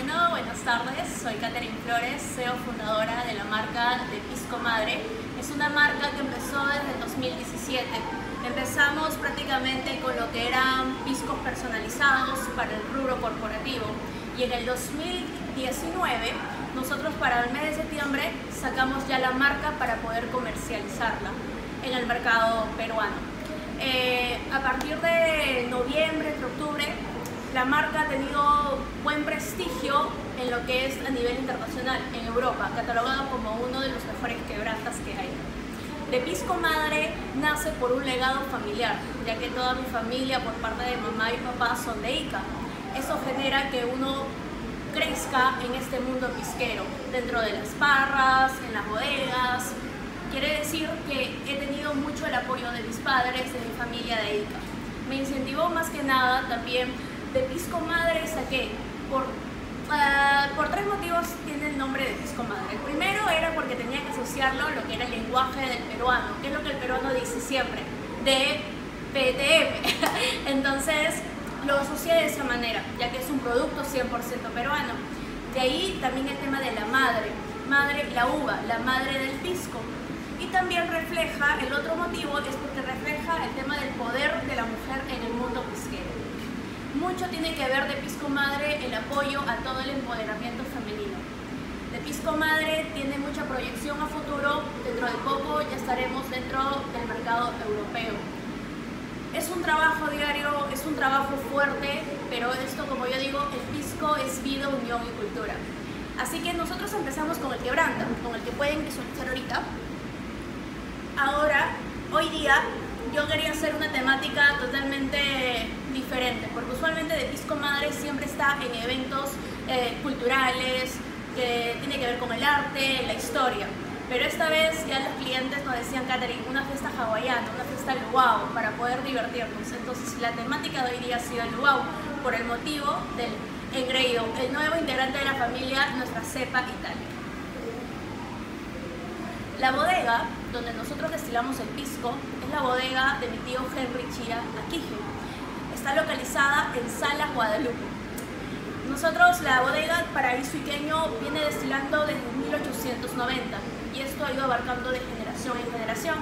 Bueno, buenas tardes. Soy Catherine Flores, CEO fundadora de la marca de Pisco Madre. Es una marca que empezó desde el 2017. Empezamos prácticamente con lo que eran piscos personalizados para el rubro corporativo y en el 2019 nosotros para el mes de septiembre sacamos ya la marca para poder comercializarla en el mercado peruano. Eh, a partir de noviembre, octubre, la marca ha tenido buen prestigio en lo que es a nivel internacional, en Europa, catalogado como uno de los mejores quebrantas que hay. De Pisco Madre nace por un legado familiar, ya que toda mi familia por parte de mamá y papá son de Ica. Eso genera que uno crezca en este mundo pisquero, dentro de las parras, en las bodegas. Quiere decir que he tenido mucho el apoyo de mis padres, de mi familia de Ica. Me incentivó más que nada también de Pisco Madre saqué por, uh, por tres motivos tiene el nombre de Pisco Madre. El primero era porque tenía que asociarlo a lo que era el lenguaje del peruano, que es lo que el peruano dice siempre, de PTM. Entonces lo asocié de esa manera, ya que es un producto 100% peruano. De ahí también el tema de la madre, madre, la uva, la madre del pisco. Y también refleja, el otro motivo es porque refleja el tema del poder de la mujer en el mundo pisquero. Mucho tiene que ver de Pisco Madre el apoyo a todo el empoderamiento femenino. De Pisco Madre tiene mucha proyección a futuro, dentro de poco ya estaremos dentro del mercado europeo. Es un trabajo diario, es un trabajo fuerte, pero esto, como yo digo, el pisco es vida, unión y cultura. Así que nosotros empezamos con el quebranta, con el que pueden visualizar ahorita. Ahora, hoy día, yo quería hacer una temática totalmente diferente, porque usualmente de Pisco Madre siempre está en eventos eh, culturales, que tiene que ver con el arte, la historia. Pero esta vez ya los clientes nos decían, Catherine, una fiesta hawaiana, una fiesta luau, para poder divertirnos. Entonces la temática de hoy día ha sido el luau, por el motivo del engreído, el nuevo integrante de la familia, nuestra cepa Italia. La bodega donde nosotros destilamos el pisco es la bodega de mi tío Henry Chía Aquije está localizada en Salas, Guadalupe. Nosotros, la bodega Paraíso Iqueño viene destilando desde 1890 y esto ha ido abarcando de generación en generación.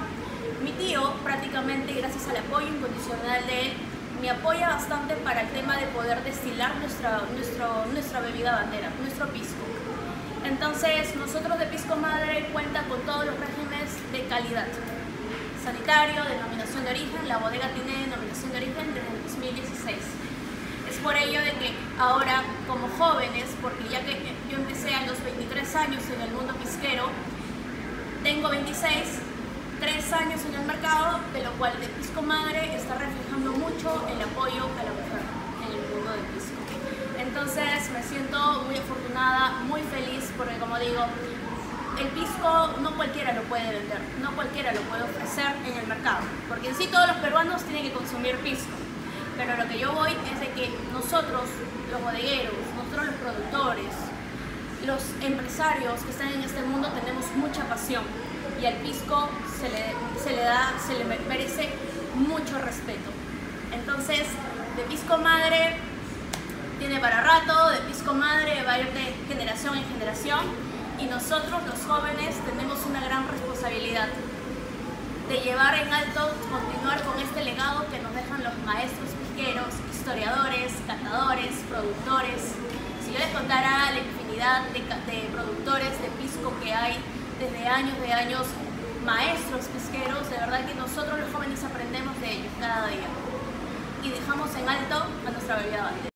Mi tío, prácticamente gracias al apoyo incondicional de él, me apoya bastante para el tema de poder destilar nuestra, nuestro, nuestra bebida bandera, nuestro pisco. Entonces, nosotros de Pisco Madre cuenta con todos los regímenes de calidad sanitario, denominación de origen, la bodega tiene denominación de origen desde el 2016. Es por ello de que ahora como jóvenes, porque ya que yo empecé a los 23 años en el mundo pisquero, tengo 26, 3 años en el mercado, de lo cual de Pisco Madre está reflejando mucho el apoyo a la mujer en el mundo del pisco. Entonces me siento muy afortunada, muy feliz, porque como digo, el pisco no cualquiera lo puede vender, no cualquiera lo puede ofrecer en el mercado, porque en sí todos los peruanos tienen que consumir pisco. Yo voy es de que nosotros, los bodegueros, nosotros los productores, los empresarios que están en este mundo tenemos mucha pasión y al pisco se le, se le da, se le merece mucho respeto. Entonces, de pisco madre tiene para rato, de pisco madre va a ir de generación en generación y nosotros los jóvenes tenemos una gran responsabilidad de llevar en alto, continuar con este legado que nos dejan los maestros historiadores, catadores, productores. Si yo les contara la infinidad de, de productores de pisco que hay desde años de años, maestros pisqueros, de verdad que nosotros los jóvenes aprendemos de ellos cada día y dejamos en alto a nuestra bebida